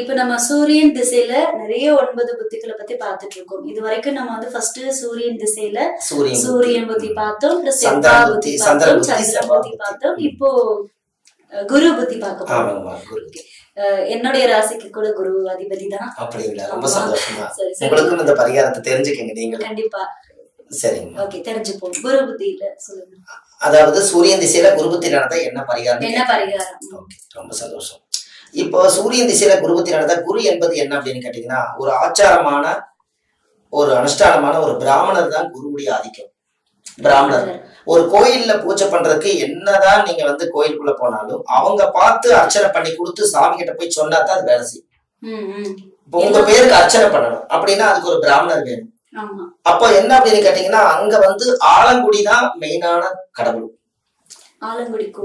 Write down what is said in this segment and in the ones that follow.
இப்ப நம்ம சூரியன் திசையில நிறைய ஒன்பது புத்திகளை பத்தி பார்த்துட்டு இருக்கோம் இது வரைக்கும் நம்ம வந்து ஃபர்ஸ்ட் சூரியன் திசையில சூரியன் புத்தி. பார்த்தோம் செவ்வாய் புத்தி, புத்தி பார்த்தோம் புத்தி, சந்திரன் புத்தி புத்தி. பார்த்தோம். இப்போ குரு புத்தி பார்க்க போறோம். குரு என்னுடைய ராசிக்கு கூட குரு அதிபதி தான். அப்படிங்களா? ரொம்ப. சந்தோஷமா உங்களுக்கும் இந்த பரிகாரத்தை தெரிஞ்சுக்கங்க நீங்களும். கண்டிப்பா. சரிங்கம்மா ஓகே தெரிஞ்சுப்போம். குரு புத்தியில சொல்லுங்க. அதாவது சூரியன் திசையில குருபத்தி நடந்தா என்ன பரிகாரம் என்ன பரிகாரம்? ஓகே ரொம்ப சந்தோஷம். இப்போ சூரியன் திசையில குருபத்தி நடந்தா குரு என்பது என்ன அப்படின்னு கேட்டீங்கன்னா ஒரு ஆச்சாரமான ஒரு அனுஷ்டானமான ஒரு பிராமணர் தான் குருவுடைய ஆதிக்கம். பிராமணர். ஒரு கோயில்ல பூஜை பண்றதுக்கு என்னதான் நீங்க வந்து கோயிலுக்குள்ள போனாலும் அவங்க பார்த்து அர்ச்சனை பண்ணி கொடுத்து சாமி கிட்ட போய் சொன்னா தான் அது வேலை செய்யும். இப்போ உங்க பேருக்கு அர்ச்சனை பண்ணணும் அப்படின்னா அதுக்கு ஒரு பிராமணர் வேணும். அப்போ என்ன அப்படின்னு கேட்டீங்கன்னா அங்க வந்து ஆலங்குடி தான் மெயினான கடவுள்.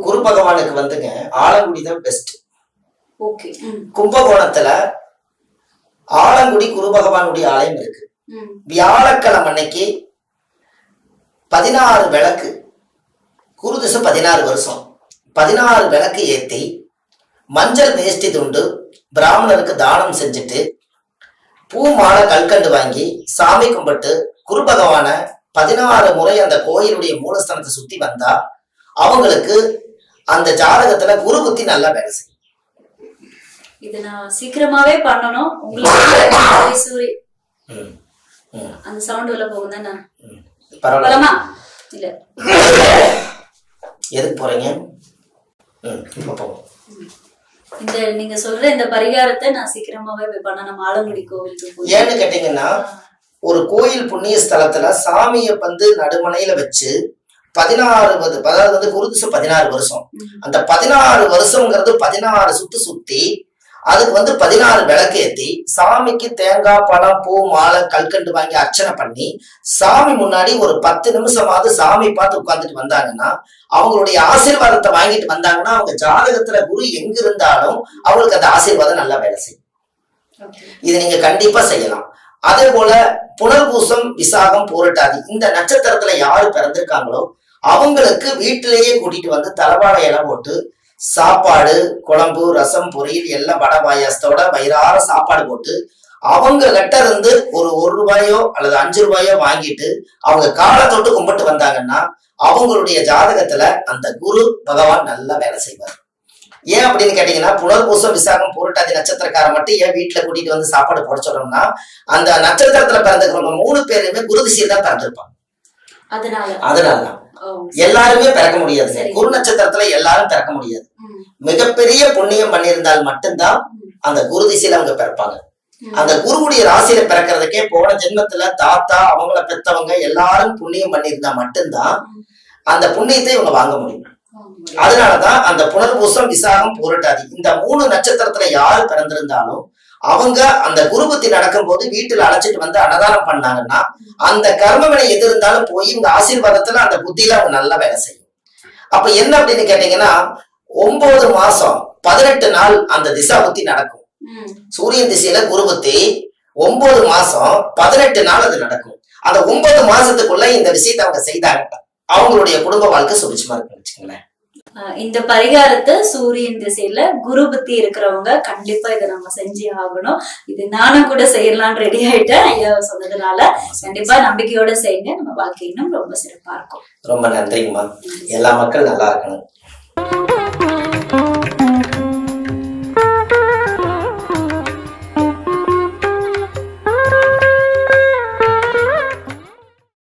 குரு பகவானுக்கு வந்துங்க ஆலங்குடி தான் பெஸ்ட் கும்பகோணத்துல ஆலங்குடி குரு பகவானுடைய ஆலயம் இருக்கு. ம். வியாழக்கிழமை அன்னைக்கு பதினாறு விளக்கு குரு திசை பதினாறு வருஷம். பதினாறு விளக்கு ஏத்தி மஞ்சள் வேஷ்டி துண்டு பிராமணருக்கு தானம் செஞ்சுட்டு பூ மாலை கல்கண்டு வாங்கி சாமி கும்பிட்டு குரு பகவான பதினாறு முறை அந்த கோயிலுடைய மூலஸ்தானத்தை சுத்தி வந்தா அவங்களுக்கு அந்த ஜாதகத்துல குரு புத்தி நல்லா வேலை செய்யும். இது நான் சீக்கிரமாவே பண்ணணும். உங்களுக்கு ம், அந்த சவுண்ட் உள்ள போகும் தானே ம். பரவாயில்ல. போலாமா இல்ல. எதுக்கு போறீங்க? இந்த நீங்க சொல்ற இந்த பரிகாரத்தை நான் சீக்கிரமாவே போய் பண்ண நம்ம ஆலங்குடி கோவிலுக்கு ஏன்னு கேட்டீங்கன்னா ஒரு கோயில் புண்ணிய ஸ்தலத்துல சாமியை வந்து நடுமனையில வச்சு பதினாறு வது- அதாவது வந்து குருதிசு பதினாறு வருஷம். அந்த பதினாறு வருஷம்ங்கிறது பதினாறு சுத்து சுத்தி அதுக்கு வந்து பதினாறு விளக்கு ஏத்தி சாமிக்கு தேங்காய் பழம் பூ மாலை கல்கண்டு வாங்கி அர்ச்சனை பண்ணி சாமி முன்னாடி ஒரு பத்து நிமிஷமாவது சாமி பார்த்து உட்காந்துட்டு வந்தாங்கன்னா அவங்களுடைய ஆசீர்வாதத்தை வாங்கிட்டு வந்தாங்கன்னா அவங்க ஜாதகத்துல குரு எங்க இருந்தாலும் அவங்களுக்கு அந்த ஆசீர்வாதம் நல்லா வேலை செய்யும். இதை இது நீங்க கண்டிப்பா செய்யலாம். அதே போல புனர்பூசம் விசாகம் பூரட்டாதி இந்த நட்சத்திரத்துல யாரு பிறந்திருக்காங்களோ அவங்களுக்கு வீட்டிலேயே கூட்டிட்டு வந்து தலவாழை இலை போட்டு சாப்பாடு குழம்பு ரசம் பொரியல் எல்லாம் வடை பாயாசத்தோட வயிறார சாப்பாடு போட்டு அவங்க கிட்ட இருந்து ஒரு ஒரு ரூபாயோ அல்லது அஞ்சு ரூபாயோ வாங்கிட்டு அவங்க காலை தொட்டு கும்பிட்டு வந்தாங்கன்னா அவங்களுடைய ஜாதகத்துல அந்த குரு பகவான் நல்லா வேலை செய்வார். ஏன் அப்படின்னு கேட்டீங்கன்னா புனர்பூசம் விசாகம் பூரட்டாதி நட்சத்திரக்காரன் மட்டும் ஏன் வீட்டுல கூட்டிட்டு வந்து சாப்பாடு போட சொல்றோம்னா அந்த நட்சத்திரத்துல பிறந்துக்கிறவங்க மூணு பேருமே குரு திசையில் தான் பிறந்திருப்பாங்க. அதனால. அதனாலதான். எல்லாருமே பிறக்க முடியாது. குரு நட்சத்திரத்துல எல்லாரும் பிறக்க முடியாது. மிகப்பெரிய புண்ணியம் பண்ணியிருந்தால் மட்டும்தான் அந்த குரு திசையில அவங்க பிறப்பாங்க. அந்த குருவுடைய ராசியில பிறக்கிறதுக்கே போன ஜென்மத்துல தாத்தா அவங்கள பெத்தவங்க எல்லாரும் புண்ணியம் பண்ணியிருந்தா மட்டும்தான் அந்த புண்ணியத்தை இவங்க வாங்க முடியும். அதனாலதான் அந்த புனர்பூசம் விசாகம் பூரட்டாதி இந்த மூணு நட்சத்திரத்துல யாரு பிறந்திருந்தாலும் அவங்க அந்த குருபத்தி நடக்கும்போது வீட்டுல அழைச்சிட்டு வந்து அன்னதானம் பண்ணாங்கன்னா அந்த கர்மவினை எது இருந்தாலும் போய் இந்த ஆசீர்வாதத்துல அந்த புத்தியில அவங்க நல்லா வேலை செய்யும். அப்ப என்ன அப்படின்னு கேட்டீங்கன்னா ஒன்பது மாசம் பதினெட்டு நாள் அந்த திசா புத்தி நடக்கும். சூரியன் திசையில குருபத்தி ஒன்பது மாசம் பதினெட்டு நாள் அது நடக்கும். அந்த ஒன்பது மாசத்துக்குள்ள இந்த விஷயத்தை அவங்க செய்தாங்க அவங்களுடைய குடும்ப வாழ்க்கை சுபிச்சமா இருக்குன்னு வச்சுக்கோங்களேன். இந்த பரிகாரத்தை சூரியன் திசையில குரு புத்தி இருக்கிறவங்க கண்டிப்பா இதை நம்ம செஞ்சே ஆகணும். இது நானும் கூட செய்யலாம்னு ரெடி ஆயிட்டேன். ஐயா சொன்னதுனால கண்டிப்பா நம்பிக்கையோட செய்யுங்க. நம்ம வாழ்க்கை இன்னும் ரொம்ப சிறப்பா இருக்கும். ரொம்ப நன்றிங்கம்மா. எல்லா மக்கள் நல்லா இருக்கணும்.